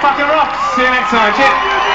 fucking rocks. See you next time. Cheers.